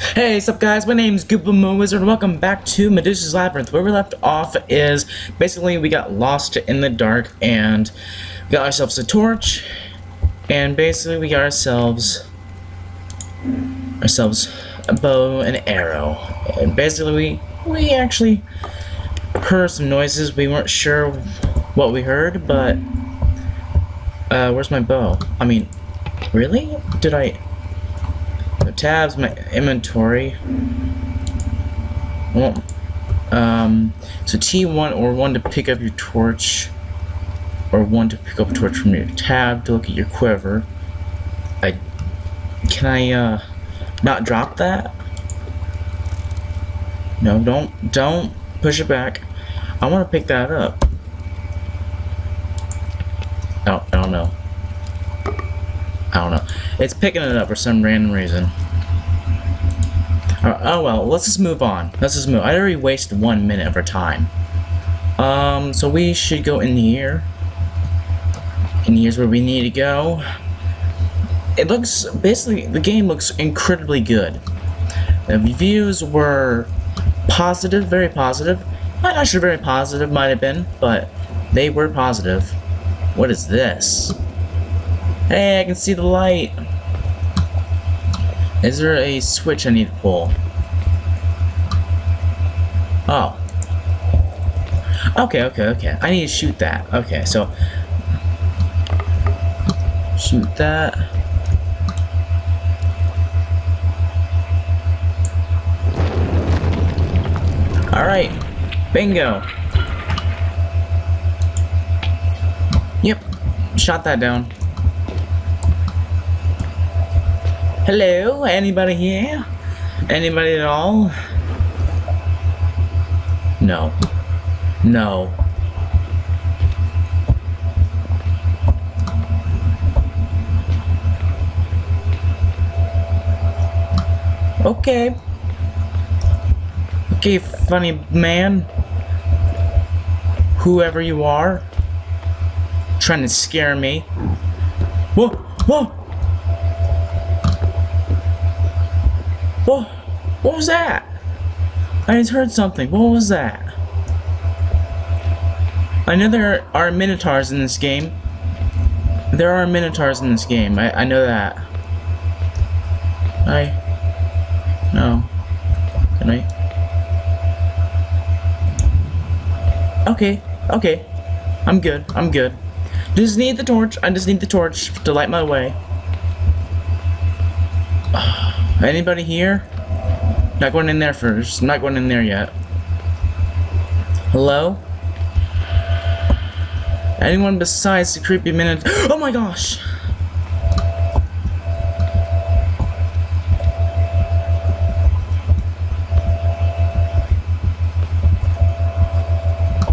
Hey, what's up guys? My name's GoobleMo Wizard and welcome back to Medusa's Labyrinth. Where we left off is basically we got lost in the dark and we got ourselves a torch and basically we got ourselves ourselves a bow and arrow. And basically we we actually heard some noises. We weren't sure what we heard, but uh where's my bow? I mean, really? Did I tabs, my inventory. Well, um, so T1 or 1 to pick up your torch, or 1 to pick up a torch from your tab to look at your quiver. I Can I, uh, not drop that? No, don't, don't push it back. I want to pick that up. Oh, I don't know. I don't know. It's picking it up for some random reason. Uh, oh well, let's just move on. Let's just move. I already wasted one minute of our time. Um, so we should go in here. And here's where we need to go. It looks, basically, the game looks incredibly good. The reviews were positive, very positive. I'm not sure very positive might have been, but they were positive. What is this? Hey, I can see the light. Is there a switch I need to pull? Oh. Okay, okay, okay. I need to shoot that. Okay, so... Shoot that. Alright. Bingo. Yep. Shot that down. Hello? Anybody here? Anybody at all? No. No. Okay. Okay, funny man. Whoever you are. Trying to scare me. Whoa! Whoa! What? What was that? I just heard something. What was that? I know there are minotaurs in this game. There are minotaurs in this game. I, I know that. I... No. Can I? Okay. Okay. I'm good. I'm good. Just need the torch. I just need the torch to light my way. Anybody here? Not going in there first. Not going in there yet. Hello? Anyone besides the creepy minute? Oh my gosh!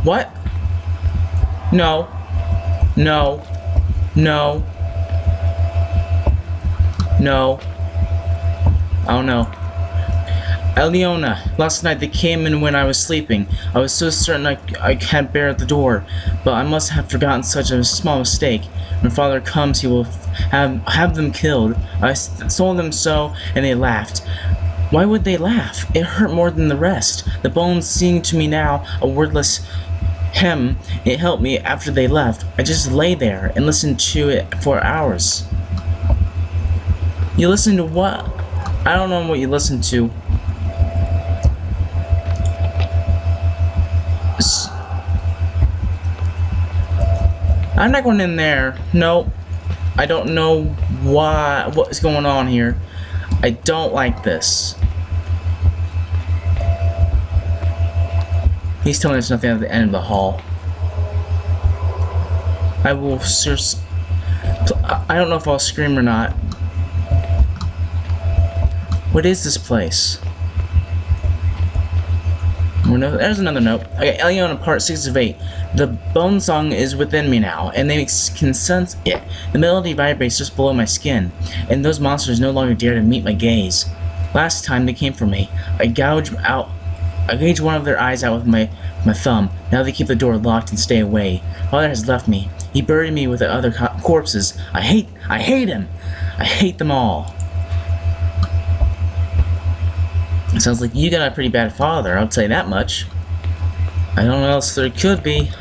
What? No. No. No. No. Oh know. Eliona, last night they came in when I was sleeping. I was so certain I, I can't bear the door, but I must have forgotten such a small mistake. When father comes, he will have, have them killed. I told them so, and they laughed. Why would they laugh? It hurt more than the rest. The bones seemed to me now a wordless hem. It helped me after they left. I just lay there and listened to it for hours. You listened to what? I don't know what you listen to. I'm not going in there. Nope. I don't know why, what is going on here. I don't like this. He's telling us nothing at the end of the hall. I will. I don't know if I'll scream or not. What is this place? No, there's another note. Okay, Eliona, part 6 of 8. The bone song is within me now, and they can sense it. The melody vibrates just below my skin, and those monsters no longer dare to meet my gaze. Last time they came for me, I gouged out I gauged one of their eyes out with my, my thumb. Now they keep the door locked and stay away. Father has left me. He buried me with the other co corpses. I hate, I hate him. I hate them all. Sounds like you got a pretty bad father, I'll tell you that much. I don't know else there could be.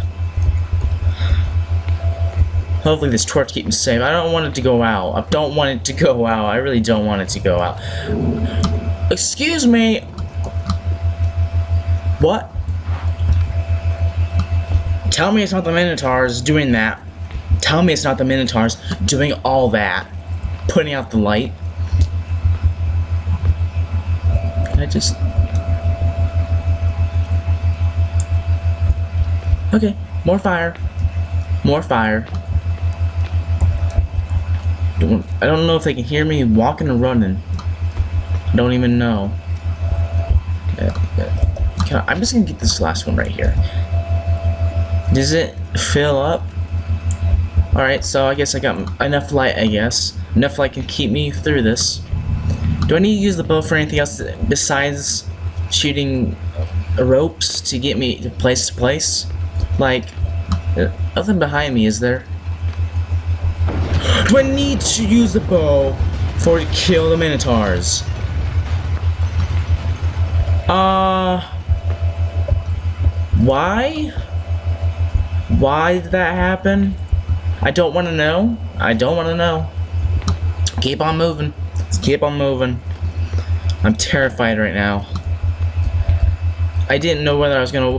Hopefully this torch keeps me safe. I don't want it to go out. I don't want it to go out. I really don't want it to go out. Excuse me. What? Tell me it's not the Minotaurs doing that. Tell me it's not the Minotaurs doing all that. Putting out the light. Can I just... Okay, more fire. More fire. Don't, I don't know if they can hear me walking or running. Don't even know. I, I'm just gonna get this last one right here. Does it fill up? Alright, so I guess I got enough light, I guess. Enough light can keep me through this. Do I need to use the bow for anything else besides shooting ropes to get me place to place? Like, nothing behind me, is there? Do I need to use the bow for to kill the Minotaurs? Uh... Why? Why did that happen? I don't want to know. I don't want to know. Keep on moving. Let's keep on moving. I'm terrified right now. I didn't know whether I was gonna...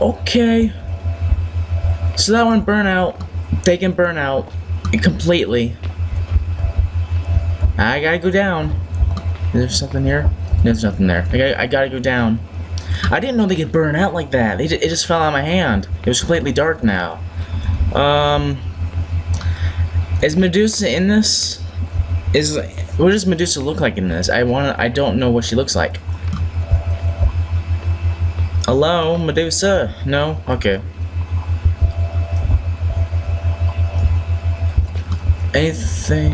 Okay. So that one burn out. They can burn out completely. I gotta go down. Is there something here? There's nothing there. I gotta, I gotta go down. I didn't know they could burn out like that. They, it just fell out of my hand. It was completely dark now. Um, is Medusa in this? Is what does Medusa look like in this? I want. I don't know what she looks like. Hello, Medusa? No? Okay. Anything?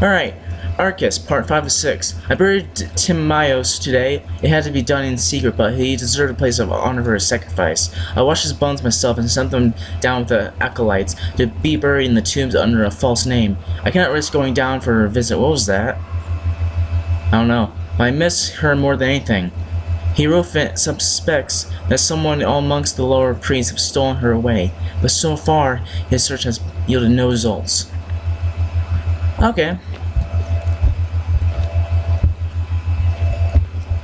Alright. Arcus, part 5 of 6. I buried Timaeus today. It had to be done in secret, but he deserved a place of honor for his sacrifice. I washed his bones myself and sent them down with the acolytes to be buried in the tombs under a false name. I cannot risk going down for a visit. What was that? I don't know. I miss her more than anything. Hierophant suspects that someone amongst the lower priests have stolen her away, but so far his search has yielded no results. Okay.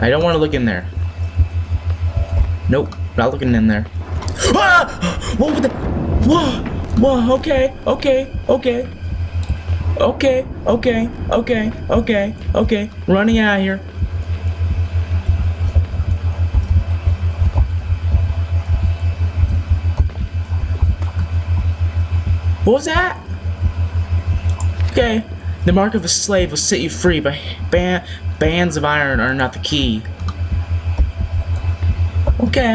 I don't want to look in there. Nope, not looking in there. Ah! What the? Whoa! Whoa! Okay, okay, okay. Okay, okay, okay, okay, okay. Running out here. What was that? Okay. The mark of a slave will set you free, but ban bands of iron are not the key. Okay.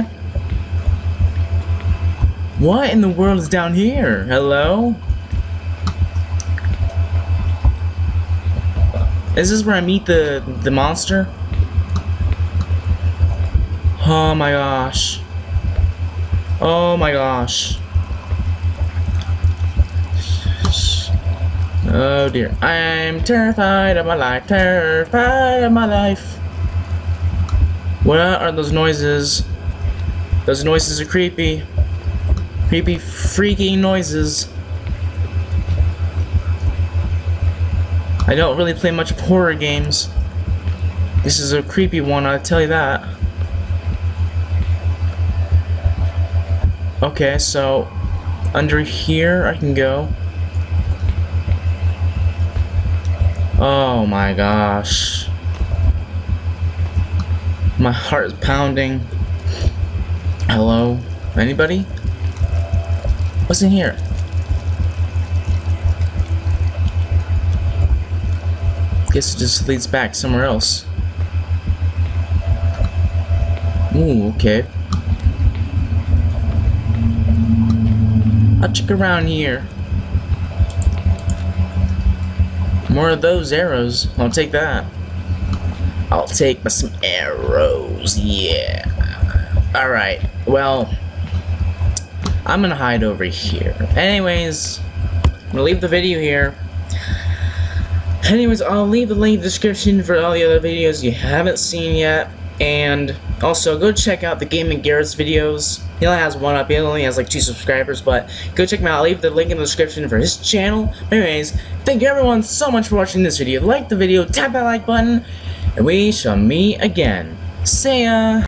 What in the world is down here? Hello? Is this where I meet the the monster? Oh my gosh. Oh my gosh. Oh dear. I'm terrified of my life, terrified of my life. What are those noises? Those noises are creepy. Creepy, freaking noises. I don't really play much horror games. This is a creepy one, I'll tell you that. Okay, so under here I can go. Oh my gosh. My heart is pounding. Hello? Anybody? What's in here? Guess it just leads back somewhere else. Ooh, okay. I'll check around here. More of those arrows. I'll take that. I'll take some arrows, yeah. Alright, well, I'm gonna hide over here. Anyways, I'm gonna leave the video here. Anyways, I'll leave the link description for all the other videos you haven't seen yet. And also, go check out the Gaming Garrot's videos. He only has one up, he only has like two subscribers, but go check him out. I'll leave the link in the description for his channel. Anyways, thank you everyone so much for watching this video. Like the video, tap that like button, and we shall meet again. See ya!